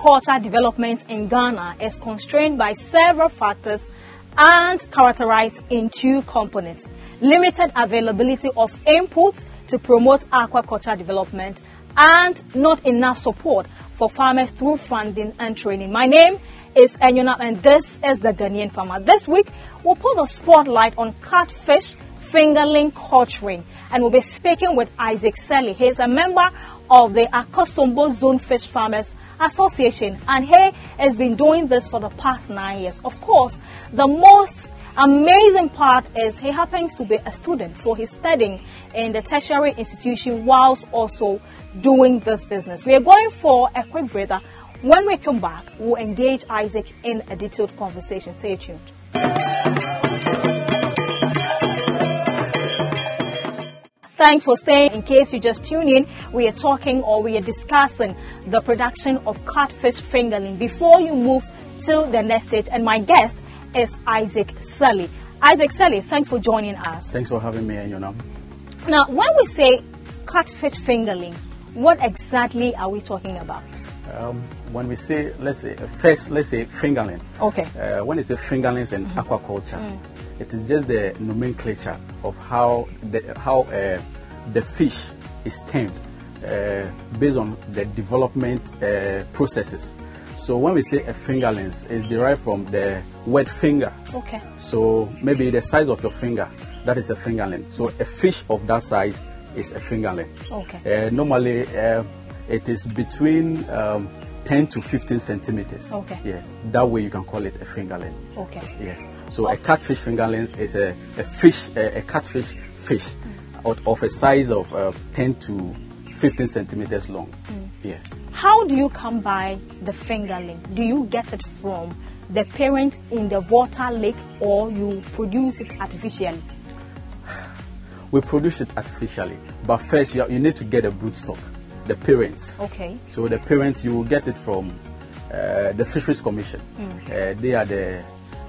aquaculture development in Ghana is constrained by several factors and characterized in two components limited availability of inputs to promote aquaculture development and not enough support for farmers through funding and training. My name is Enyonam and this is the Ghanaian Farmer. This week we'll put the spotlight on catfish fingerling culturing and we'll be speaking with Isaac Selly. He's a member of the Akosombo Zone Fish Farmers Association and he has been doing this for the past nine years. Of course, the most amazing part is he happens to be a student, so he's studying in the tertiary institution whilst also doing this business. We are going for a quick breather. When we come back, we'll engage Isaac in a detailed conversation. Stay tuned. Thanks for staying. In case you just tune in, we are talking or we are discussing the production of catfish fingerling before you move to the next stage. And my guest is Isaac Selly. Isaac Selly, thanks for joining us. Thanks for having me, Enyonam. Now, when we say catfish fingerling, what exactly are we talking about? Um, when we say, let's say, first, let's say fingerling. Okay. Uh, when it's a fingerlings in aquaculture, Mm. It is just the nomenclature of how the how uh, the fish is tamed uh, based on the development uh, processes. So when we say a fingerlings, it's derived from the word finger. Okay. So maybe the size of your finger, that is a fingerling. So a fish of that size is a fingerling. Okay. Uh, normally, uh, it is between um, 10 to 15 centimeters. Okay. Yeah, that way you can call it a fingerling. Okay. Yeah. So a catfish fingerling is a, a fish, a, a catfish fish of, of a size of uh, 10 to 15 centimeters long. Mm. Yeah. How do you come by the fingerling? Do you get it from the parent in the water lake or you produce it artificially? We produce it artificially, but first you, have- you need to get a broodstock, the parents. Okay. So the parents, you will get it from uh, the Fisheries Commission. Uh, they are the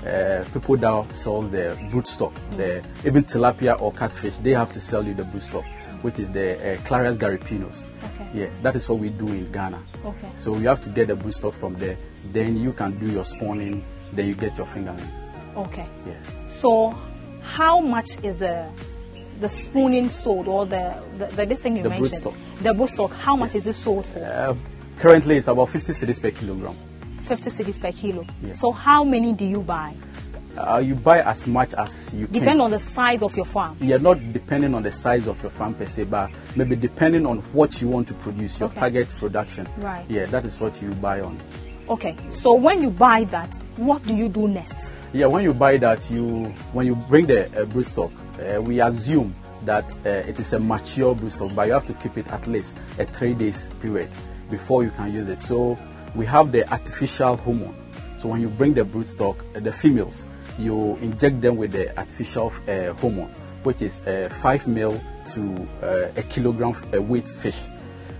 uh, people that sells the broodstock. The even tilapia or catfish, they have to sell you the broodstock, which is the uh, Clarias gariepinus. Okay. Yeah, that is what we do in Ghana. Okay. So you have to get the broodstock from there. Then you can do your spawning. Then you get your fingerlings. Okay. Yeah. So, how much is the the spooning sold or the the, the this thing you The mentioned? broodstock. The broodstock. How much is it sold for? Uh, currently, it's about 50 cedis per kilogram. 50 cedis per kilo. Yeah. So, how many do you buy? Uh, you buy as much as you can. Depend on the size of your farm. Yeah, not depending on the size of your farm per se, but maybe depending on what you want to produce, your Okay. target production. Right. Yeah, that is what you buy on. Okay. So, when you buy that, what do you do next? Yeah, when you buy that, you when you bring the uh, broodstock, uh, we assume that uh, it is a mature broodstock, but you have to keep it at least a three days period before you can use it. So we have the artificial hormone. So when you bring the broodstock, uh, the females, you inject them with the artificial uh, hormone, which is uh, five mil to uh, a kilogram uh, weight fish.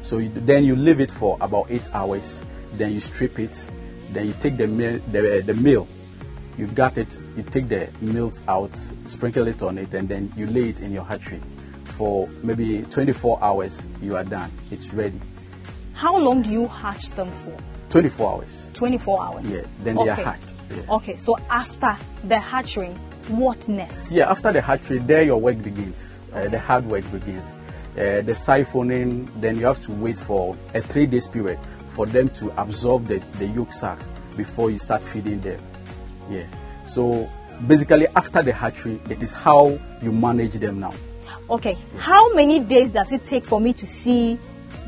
So you, then you leave it for about eight hours. Then you strip it. Then you take the meal, the, the meal you got it, you take the milk out, sprinkle it on it, and then you lay it in your hatchery. For maybe 24 hours, you are done. It's ready. How long do you hatch them for? 24 hours. 24 hours. Yeah, then they are hatched. Yeah. Okay, so after the hatchery, what next? Yeah, after the hatchery, there your work begins. Uh, the hard work begins. Uh, the siphoning, then you have to wait for a three days period for them to absorb the, the yolk sac before you start feeding them. Yeah. So basically, after the hatchery, it is how you manage them now. Okay, how many days does it take for me to see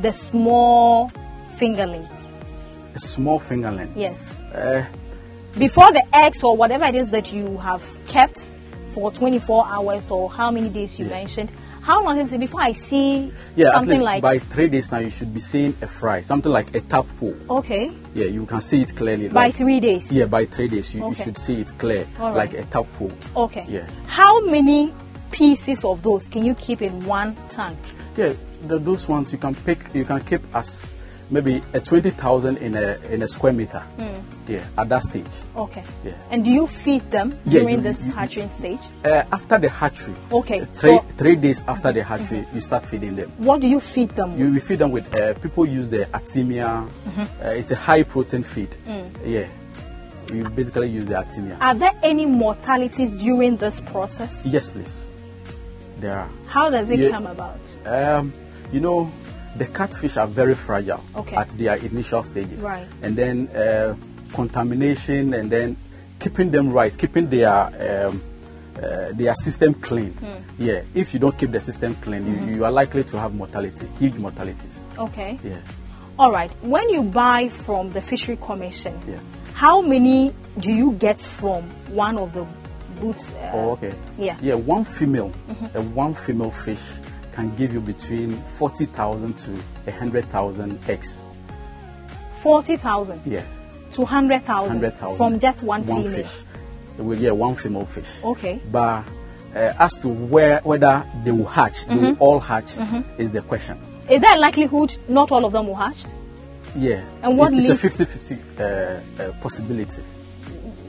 the small fingerling? A small finger length. Yes. Uh, Before the eggs or whatever it is that you have kept for 24 hours or how many days you Yeah. mentioned, how long is it before I see Yeah, something least like. by three days now, you should be seeing a fry, something like a tadpole. okay, Yeah, you can see it clearly. by like- three days? Yeah, by three days, you, you should see it clear, right. like a tadpole. Okay. Yeah. How many pieces of those can you keep in one tank? Yeah, the, those ones you can pick, you can keep as maybe a 20,000 in a, in a square meter. Yeah, at that stage. Okay. Yeah. And do you feed them Yeah, during you- this hatching stage? Uh, after the hatchery, Okay, three, so- three days after the hatchery, you start feeding them. What do you feed them? You, you feed them with, uh, people use the Artemia, uh, it's a high protein feed. Yeah. You basically use the Artemia. Are there any mortalities during this process? Yes, please. There are. How does it Yeah. come about? Um, you know, the catfish are very fragile Okay. at their initial stages. Right. And then uh, contamination and then keeping them right, keeping their um, uh, their system clean. Hmm. Yeah. If you don't keep the system clean, you, you are likely to have mortality, huge mortalities. Okay. Yeah. All right. When you buy from the Fishery Commission, Yeah. how many do you get from one of the boots? Uh, Oh, okay. Yeah. Yeah. One female, uh, one female fish can give you between forty thousand to hundred thousand eggs. 40,000 Yeah. to 100,000 100,000 from just one, one female. fish. Well, yeah, one female fish. Okay. But uh, as to where whether they will hatch, they Mm-hmm. will all hatch, is the question. Is there a likelihood not all of them will hatch? Yeah. And what it's, it's a 50-50 uh, uh, possibility.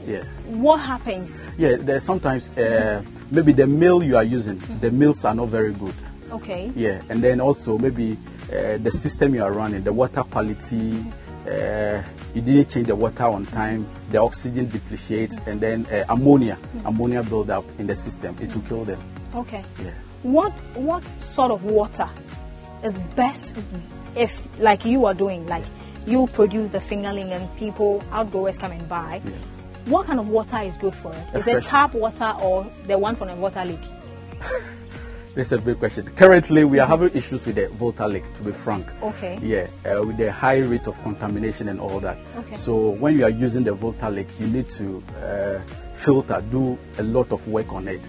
Yeah. What happens? Yeah. There's sometimes uh, maybe the meal you are using, Mm-hmm. the meals are not very good. Okay. Yeah. And then also maybe uh, the system you are running, the water quality. Uh, you didn't change the water on time. The oxygen depreciates, and then uh, ammonia, Mm-hmm. ammonia build up in the system. It will kill them. Okay. Yeah. What what sort of water is best if like you are doing like you produce the fingerling and people outgoers come and buy? Yeah. What kind of water is good for it? Is it tap water or the one from the water leak? That's a big question. Currently, we are having issues with the Volta Lake, to be frank. Okay. Yeah, uh, with the high rate of contamination and all that. Okay. So when you are using the Volta Lake, you need to uh, filter, do a lot of work on it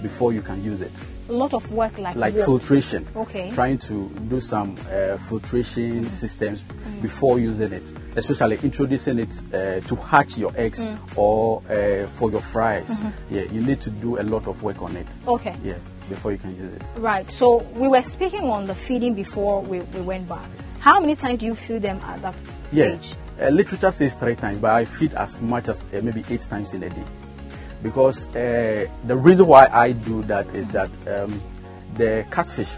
before you can use it. A lot of work like Like filtration. Okay. Trying to do some uh, filtration systems before using it, especially introducing it uh, to hatch your eggs or uh, for your fries. Yeah, you need to do a lot of work on it. Okay. Yeah, before you can use it. Right. So we were speaking on the feeding before we, we went back. How many times do you feed them at that Yeah, stage? uh, literature says three times, but I feed as much as uh, maybe eight times in a day. Because uh, the reason why I do that is that um, the catfish,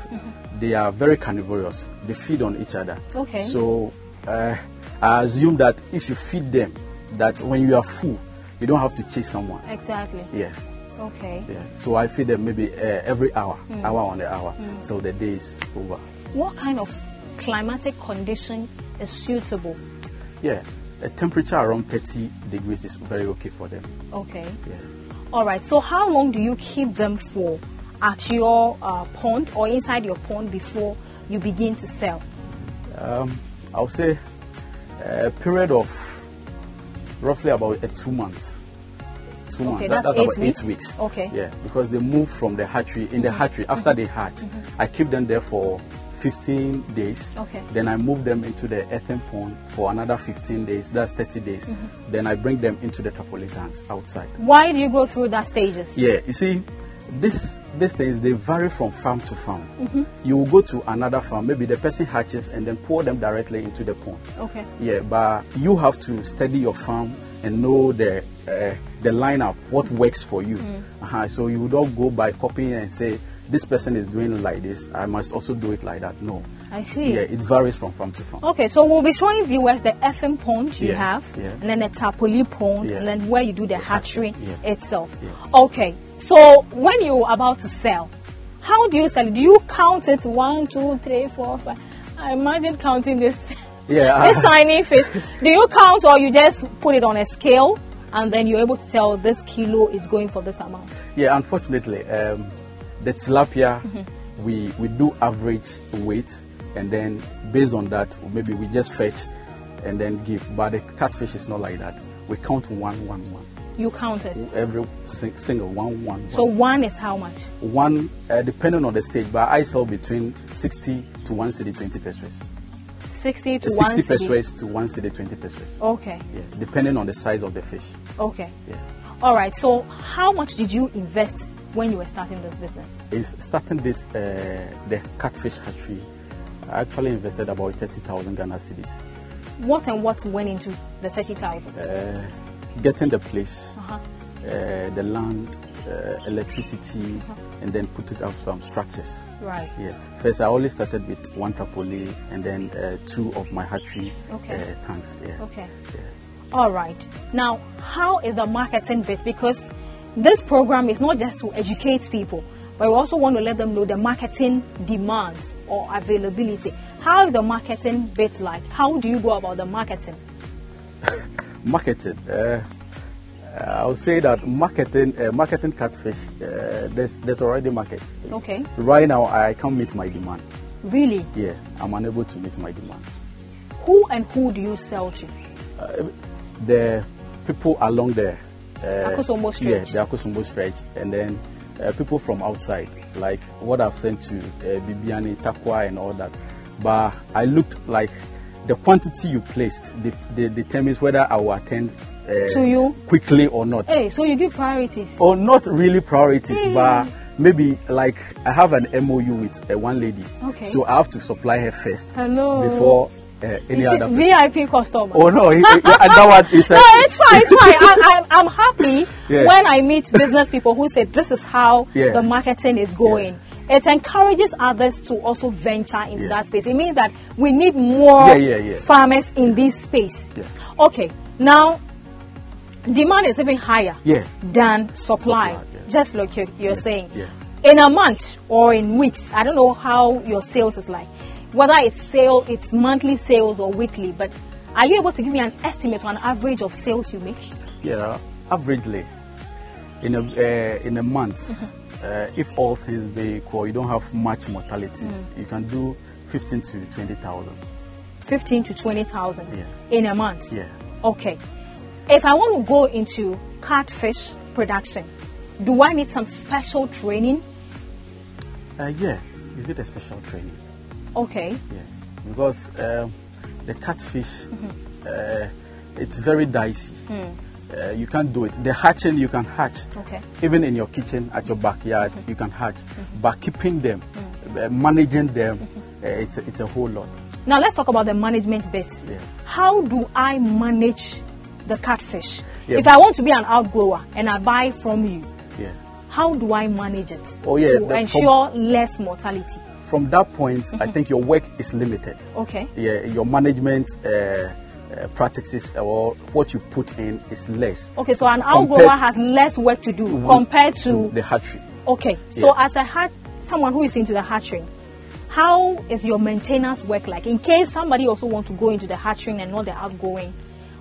they are very carnivorous. They feed on each other. Okay. So uh, I assume that if you feed them, that when you are full, you don't have to chase someone. Exactly. Yeah, Okay. yeah. So I feed them maybe uh, every hour, Hmm. hour on the hour, till the day is over. What kind of climatic condition is suitable? Yeah, a temperature around 30 degrees is very okay for them. Okay. Yeah. All right. So how long do you keep them for at your uh, pond or inside your pond before you begin to sell? Um, I'll say a period of roughly about uh, two months. Two months. Okay, That- that's about eight eight weeks? weeks. Okay. Yeah, because they move from the hatchery. In the mm-hmm. hatchery, after they mm-hmm. hatch, mm-hmm. I keep them there for 15 days. Okay. Then I move them into the earthen pond for another 15 days. That's 30 days. Then I bring them into the tanks outside. Why do you go through that stages? Yeah, you see, this these things they vary from farm to farm. You will go to another farm, maybe the person hatches and then pour them directly into the pond. Okay. Yeah, but you have to study your farm and know the uh, the lineup, what works for you. Uh-huh. So you don't go by copying and say this person is doing it like this. I must also do it like that. No. I see. Yeah, it varies from farm to farm. Okay, so we'll be showing viewers the earthen pond you Yeah, have, yeah. and then the tapoli pond, and then where you do the hatchery yeah. itself. Okay, so when you're about to sell, how do you sell? Do you count it one, two, three, four, five? I imagine counting this Yeah, this tiny fish. Do you count or you just put it on a scale and then you're able to tell this kilo is going for this amount? Yeah, unfortunately, um, the tilapia Mm-hmm. we we do average weight, and then based on that, maybe we just fetch and then give. But the catfish is not like that. We count one, one, one. You count it. Every sing, single one, one, So one. one is how much? One, uh, depending on the stage, but I sell between 60 to 1 cedi 20 pesewas. 60 to 60 1 cedi. pesewas to 1 cedi 20 pesewas. Okay, Yeah, depending on the size of the fish. okay. Yeah. All right, so how much did you invest when you were starting this business? is starting this uh, the catfish hatchery I actually invested about 30,000 Ghana cedis. What and what went into the 30,000? Uh, getting the place, Uh-huh. uh, the land, uh, electricity, and then put it up some structures. Right. Yeah. First, I always started with one trapole and then uh, two of my hatchery Okay. uh, tanks. Yeah. Okay. Yeah. All right. Now, how is the marketing bit? Because this program is not just to educate people, but we also want to let them know the marketing demands or availability. How is the marketing bit like? How do you go about the marketing? Marketing. Uh, I would say that marketing, uh, marketing catfish. Uh, there's there's already market. Okay. Right now, I can't meet my demand. Really? Yeah, I'm unable to meet my demand. Who and who do you sell to? the people along the uh, Akosombo Yeah, Stretch. the Akosombo stretch, and then uh, people from outside, like what I've sent to uh, Bibiani, Tarkwa, and all that. But I looked like the quantity you placed de- de- determines whether I will attend uh, To you? quickly or not. Hey, so you give priorities. Or not really priorities, Hmm. but maybe like I have an MOU with uh, one lady, Okay. so I have to supply her first Hello. before uh, any Is other. VIP customer? Oh no, he, he- that one is. no, it's fine, it's fine. I, I'm, I'm happy Yeah. when I meet business people who say this is how Yeah. the marketing is going. It encourages others to also venture into Yeah. that space. It means that we need more Yeah, yeah, yeah. farmers in this space. Yeah. Okay, now demand is even higher Yeah. than supply, Supply, yeah. just like you're, you're Yeah, saying. yeah. In a month or in weeks, I don't know how your sales is like, whether it's sale, it's monthly sales or weekly, but are you able to give me an estimate or an average of sales you make? Yeah, averagely, in a uh, in a month, uh, if all things be equal, you don't have much mortalities. You can do fifteen to twenty thousand. 15 to 20,000 Yeah. in a month. Yeah. Okay. If I want to go into catfish production, do I need some special training? Uh, yeah, you need a special training. Okay. Yeah, because um, the catfish, uh, it's very dicey. Uh, you can't do it. The hatching you can hatch. Okay. Even in your kitchen, at your backyard, you can hatch. But keeping them, uh, managing them, uh, it's a, it's a whole lot. Now let's talk about the management bit. Yeah. How do I manage the catfish? If I want to be an outgrower and I buy from you, Yeah. how do I manage it Oh, yeah, to the- from- ensure less mortality? From that point, I think your work is limited. Okay. Yeah, your management uh, uh, practices or what you put in is less. Okay, so an Compared- outgrower has less work to do compared to the hatchery. Okay, so Yeah. as a hat, someone who is into the hatchery, how is your maintenance work like? In case somebody also want to go into the hatching and not the outgoing,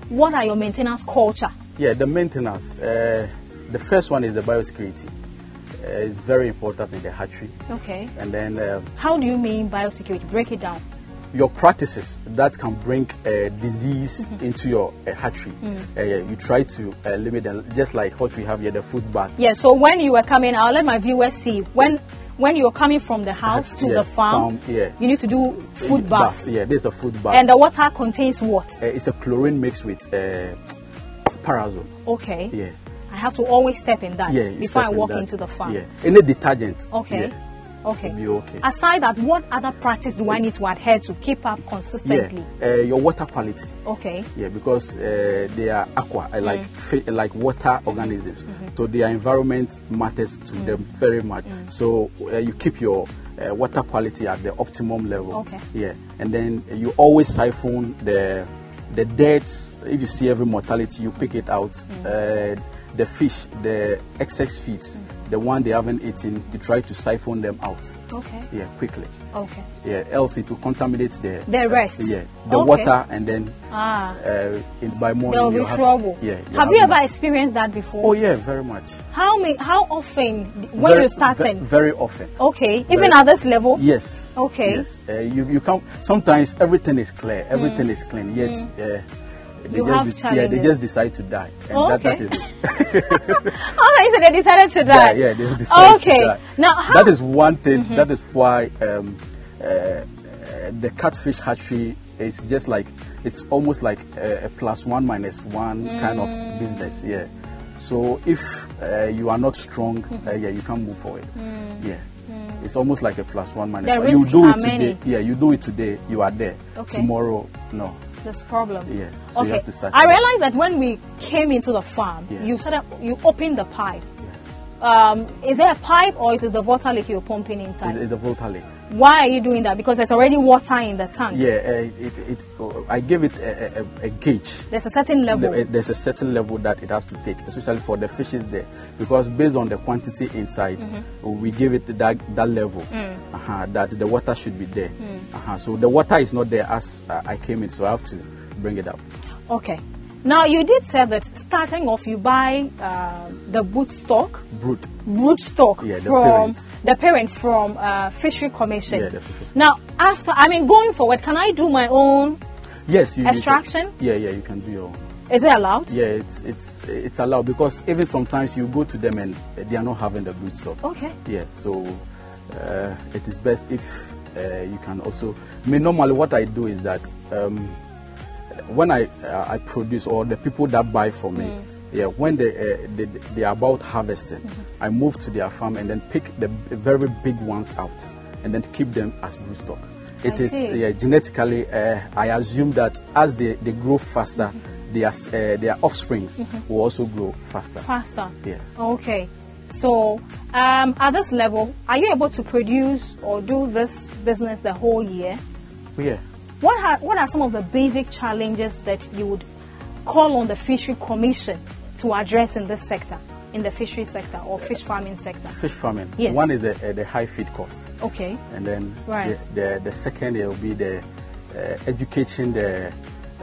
what are your maintenance culture? Yeah, the maintenance. Uh, the first one is the biosecurity. Uh, it's very important in the hatchery. Okay, And then uh, how do you mean biosecurity? Break it down. Your practices that can bring uh, disease into your uh, hatchery. Uh, you try to uh, limit them, just like what we have here, the foot bath. Yeah, so when you were coming, I'll let my viewers see when when you're coming from the house to Yeah, the farm, farm, yeah. you need to do foot bath, Yeah, there's a foot bath. and the water contains what? uh, it's a chlorine mixed with uh, parazole. Okay, Yeah. I have to always step in that Yeah, before I step in walk into the farm. Yeah, any detergent. Okay. Yeah. Okay. Be okay. Aside that, what other practice do I need to adhere to keep up consistently? Yeah, uh, your water quality. Okay. Yeah, because uh, they are aqua, uh, like fi- like water organisms. So their environment matters to them very much. So uh, you keep your uh, water quality at the optimum level. Okay. Yeah, and then you always siphon the the dirt. If you see every mortality, you pick it out. Uh, the fish, the excess feeds, the one they haven't eaten, you try to siphon them out. Okay. Yeah, quickly. Okay. Yeah, else it will contaminate the The rest. yeah, the Okay. water, and then Ah. uh, in, by morning There will be have, trouble. Yeah. Have you ever experienced that before? Oh yeah, very much. How many, How often when very, you started? ve- very often. okay. Even very- at this level. Yes. Okay. Yes. Uh, you you can sometimes everything is clear, everything is clean, yet uh, they Mm. You just have de- yeah, they just decide to die, and Oh, that, that okay. is it. Okay, so they decided to die. yeah, they decide Okay. to die. Now, how- Mm-hmm. that is one thing. that is why um, uh, uh, the catfish hatchery is just like it's almost like a, a plus one minus one kind of Mm. business. Yeah. So if uh, you are not strong, Mm-hmm. uh, yeah, you can't move forward. Mm. Yeah. it's almost like a plus one minus The one. You do it today. many. Yeah, you do it today. You are there. Okay. Tomorrow, no. This problem. Yeah, so okay. have to start I realized that when we came into the farm, Yeah. you started, you opened the pipe. Um, is there a pipe or it is the water leak you're pumping inside? It's, it's a Volta Lake. Why are you doing that? Because there's already water in the tank. Yeah, uh, it, it, oh, I gave it a, a, a gauge. There's a certain level. Uh, there's a certain level that it has to take, especially for the fishes there, because based on the quantity inside, Mm-hmm. we give it that that level Mm. uh-huh, that the water should be there. Uh-huh, so the water is not there as uh, I came in, so I have to bring it up. Okay. Now you did say that starting off, you buy uh, the boot stock, Brood. root stock Yeah, the from parents. the parent from uh, Fishery Commission. Yeah, the fisheries- Now, after I mean, going forward, can I do my own? Yes, you you can- Extraction? yeah, yeah, you can do your. own. Is it allowed? Yeah, it's it's it's allowed because even sometimes you go to them and they are not having the brood stock. Okay. Yeah, so uh, it is best if uh, you can also. I mean, normally what I do is that um, when I uh, I produce or the people that buy from me, yeah, when they, uh, they they are about harvesting, I move to their farm and then pick the very big ones out and then keep them as brood stock. It I is yeah, genetically. Uh, I assume that as they, they grow faster, their s- uh, their offsprings will also grow faster. Faster. Yeah. Okay. So, um, at this level, are you able to produce or do this business the whole year? Yeah. What are, what are some of the basic challenges that you would call on the Fishery Commission to address in this sector, in the fishery sector or fish farming sector? Fish farming. Yes. One is the, uh, the high feed cost. Okay. and then Right. the, the the second will be the uh, educating the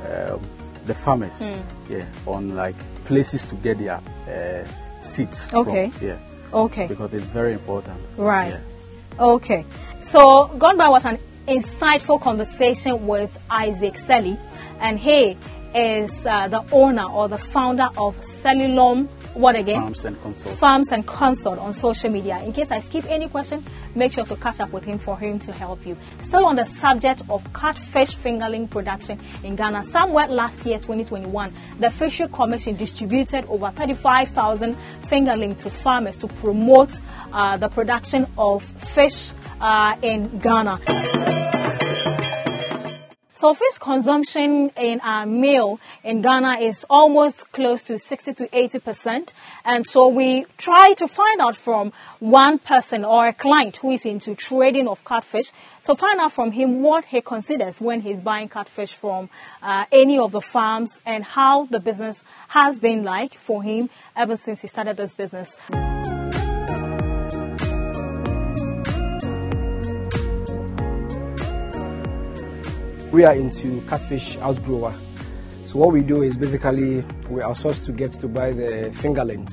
um, the farmers Hmm. yeah on like places to get their uh, seeds Okay. from yeah Okay. because it's very important Right. yeah. Okay. So, gone by was an insightful conversation with Isaac Selly, and he is uh, the owner or the founder of Cellulom. What again? farms and consult Farms and Consult on social media. In case I skip any question, make sure to catch up with him for him to help you. Still on the subject of catfish fingerling production in Ghana, somewhere last year, 2021, the Fishery Commission distributed over 35,000 fingerling to farmers to promote uh, the production of fish uh, in Ghana. So fish consumption in our meal in Ghana is almost close to 60 to 80 percent. And so we try to find out from one person or a client who is into trading of catfish to find out from him what he considers when he's buying catfish from uh, any of the farms and how the business has been like for him ever since he started this business. We are into catfish outgrower. So what we do is basically we outsource to get to buy the fingerlings.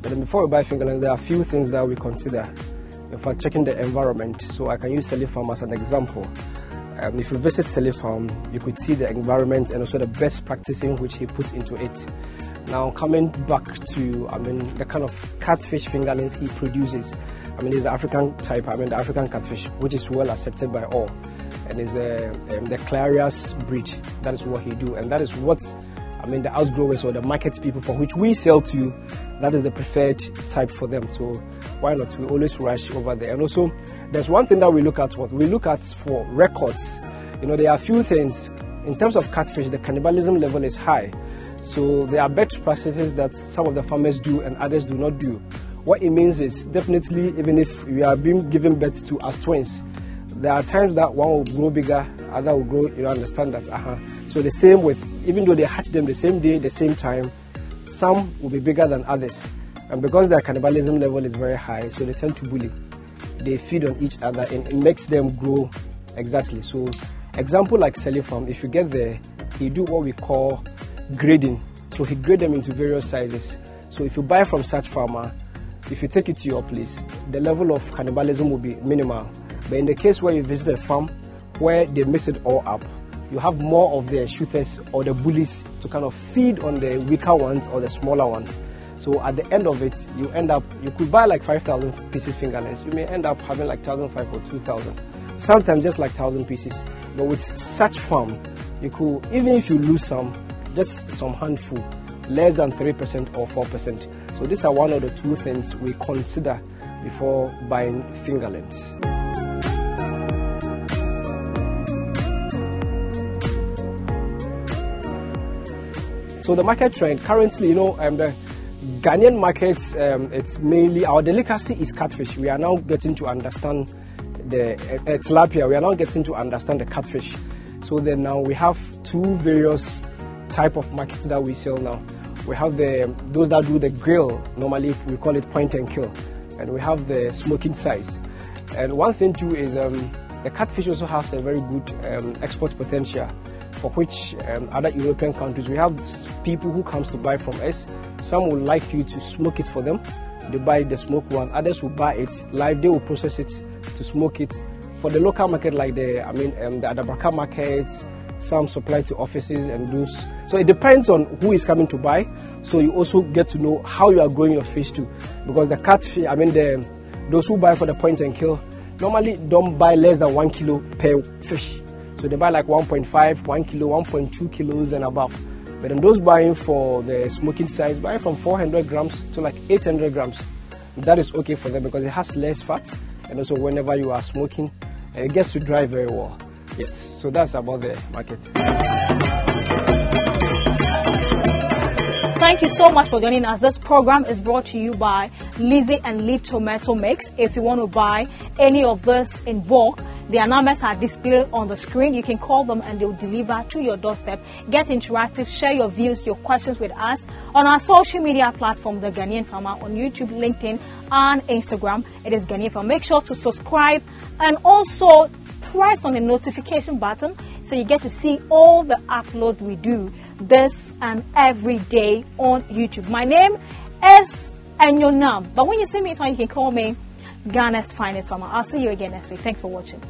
But then before we buy fingerlings, there are a few things that we consider. In fact, checking the environment. So I can use Selly Farm as an example. Um, if you visit Selly Farm, you could see the environment and also the best practicing which he put into it. Now coming back to, I mean, the kind of catfish fingerlings he produces. I mean, it's the African type. I mean, the African catfish, which is well accepted by all and is the um, the Clarias breed. That is what he do, and that is what I mean the outgrowers or the market people for which we sell to. That is the preferred type for them. So why not? We always rush over there. And also, there's one thing that we look at. What we look at for records. You know, there are a few things in terms of catfish. The cannibalism level is high. So there are best practices that some of the farmers do and others do not do. What it means is definitely, even if we are being given birth to as twins, there are times that one will grow bigger, other will grow. You understand that? Uh-huh. So the same with even though they hatch them the same day, the same time, some will be bigger than others, and because their cannibalism level is very high, so they tend to bully. They feed on each other, and it makes them grow exactly. So, example like Selly Farm, if you get there, he do what we call grading. So he grade them into various sizes. So if you buy from such farmer, if you take it to your place, the level of cannibalism will be minimal. But in the case where you visit a farm where they mix it all up, you have more of the shooters or the bullies to kind of feed on the weaker ones or the smaller ones. So at the end of it, you end up, you could buy like 5,000 pieces fingerlings. You may end up having like 1,500 or 2,000. Sometimes just like 1,000 pieces. But with such farm, you could, even if you lose some, just some handful, less than 3% or 4%. So these are one of the two things we consider before buying fingerlings. So the market trend currently, you know, um, the Ghanaian market, um, it's mainly our delicacy is catfish. We are now getting to understand the uh, tilapia. We are now getting to understand the catfish. So then now we have two various type of markets that we sell now. We have the those that do the grill. Normally we call it point and kill, and we have the smoking size. And one thing too is um, the catfish also has a very good um, export potential for which um, other European countries we have people who comes to buy from us. Some would like you to smoke it for them. They buy the smoke one. Others will buy it live. They will process it to smoke it. For the local market, like the I mean um, the Adabraka markets, some supply to offices and those. So it depends on who is coming to buy. So you also get to know how you are growing your fish too, because the catfish, I mean the those who buy for the point and kill normally don't buy less than one kilo per fish. So they buy like 1.5, 1 kilo, 1.2 kilos and above. But then those buying for the smoking size buy from 400 grams to like 800 grams. That is okay for them because it has less fat and also whenever you are smoking, it gets to dry very well. Yes, so that's about the market. Thank you so much for joining us. This program is brought to you by Lizzie and Leaf Tomato Mix. If you want to buy any of this in bulk, their numbers are displayed on the screen. You can call them and they'll deliver to your doorstep. Get interactive, share your views, your questions with us on our social media platform, The Ghanaian Farmer, on YouTube, LinkedIn, and Instagram. It is Ghanaian Farmer. Make sure to subscribe and also press on the notification button so you get to see all the upload we do this and every day on YouTube. My name is Enyonam, but when you see me, you can call me Ghana's finest farmer. I'll see you again next week. Thanks for watching.